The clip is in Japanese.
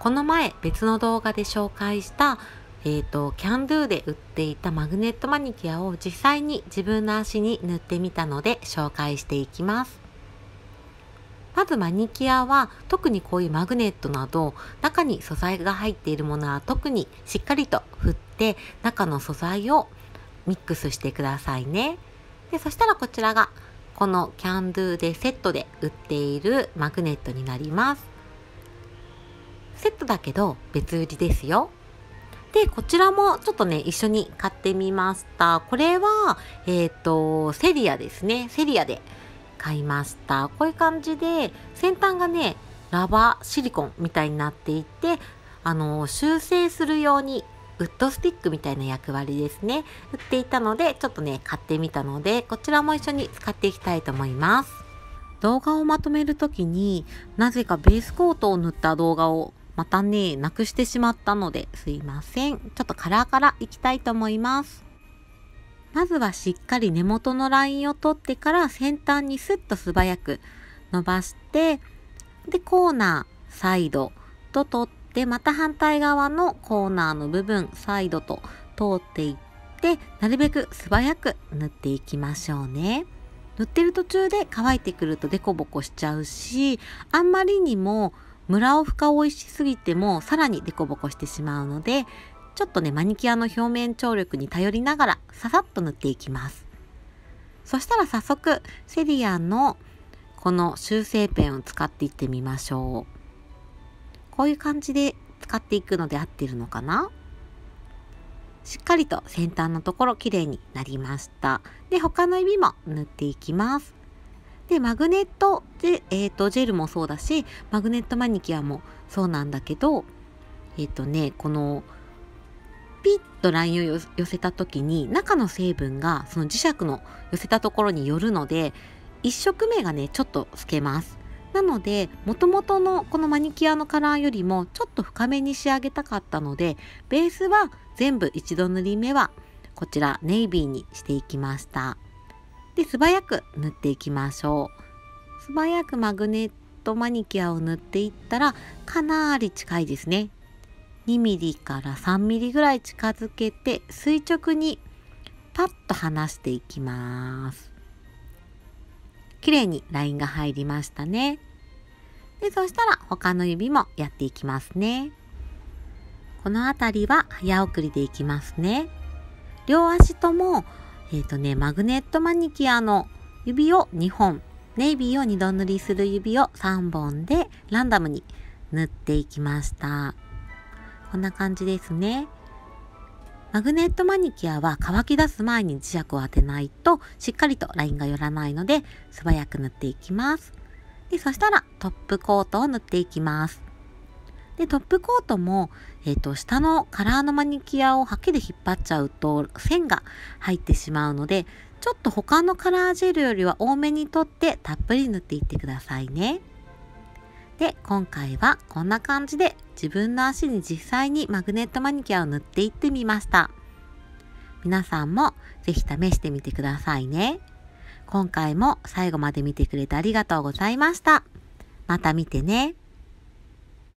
この前別の動画で紹介したえっ、ー、と、キャンドゥで売っていたマグネットマニキュアを実際に自分の足に塗ってみたので紹介していきます。まずマニキュアは特にこういうマグネットなど中に素材が入っているものは特にしっかりと振って中の素材をミックスしてくださいね。でそしたらこちらがこのキャンドゥでセットで売っているマグネットになります。セットだけど別売りですよ。で、こちらもちょっとね、一緒に買ってみました。これは、えっ、ー、と、セリアですね。セリアで買いました。こういう感じで、先端がね、ラバーシリコンみたいになっていて、あの、修正するようにウッドスティックみたいな役割ですね。売っていたので、ちょっとね、買ってみたので、こちらも一緒に使っていきたいと思います。動画をまとめるときになぜかベースコートを塗った動画をまたね、なくしてしまったのですいません。ちょっとカラーからいきたいと思います。まずはしっかり根元のラインを取ってから先端にスッと素早く伸ばして、で、コーナー、サイドと取って、また反対側のコーナーの部分、サイドと通っていって、なるべく素早く塗っていきましょうね。塗ってる途中で乾いてくるとデコボコしちゃうし、あんまりにもムラを深追いしすぎてもさらにデコボコしてしまうのでちょっとねマニキュアの表面張力に頼りながらささっと塗っていきます。そしたら早速セリアンのこの修正ペンを使っていってみましょう。こういう感じで使っていくので合ってるのかな？しっかりと先端のところ綺麗になりました。で他の指も塗っていきます。で、マグネットで、えっ、ー、と、ジェルもそうだし、マグネットマニキュアもそうなんだけど、えっ、ー、とね、この、ピッとラインを寄せた時に、中の成分がその磁石の寄せたところによるので、1色目がね、ちょっと透けます。なので、もともとのこのマニキュアのカラーよりもちょっと深めに仕上げたかったので、ベースは全部一度塗り目はこちらネイビーにしていきました。で素早く塗っていきましょう。素早くマグネットマニキュアを塗っていったらかなり近いですね。2mm から 3mm ぐらい近づけて垂直にパッと離していきます。綺麗にラインが入りましたね。でそしたら他の指もやっていきますね。この辺りは早送りでいきますね。両足ともえっ、ー、とね、マグネットマニキュアの指を2本、ネイビーを2度塗りする指を3本でランダムに塗っていきました。こんな感じですね。マグネットマニキュアは乾き出す前に磁石を当てないとしっかりとラインが寄らないので素早く塗っていきます。でそしたらトップコートを塗っていきます。で、トップコートも、えっ、ー、と、下のカラーのマニキュアをハケで引っ張っちゃうと線が入ってしまうので、ちょっと他のカラージェルよりは多めに取ってたっぷり塗っていってくださいね。で、今回はこんな感じで自分の足に実際にマグネットマニキュアを塗っていってみました。皆さんもぜひ試してみてくださいね。今回も最後まで見てくれてありがとうございました。また見てね。